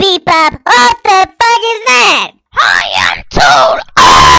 Bebop, Oh.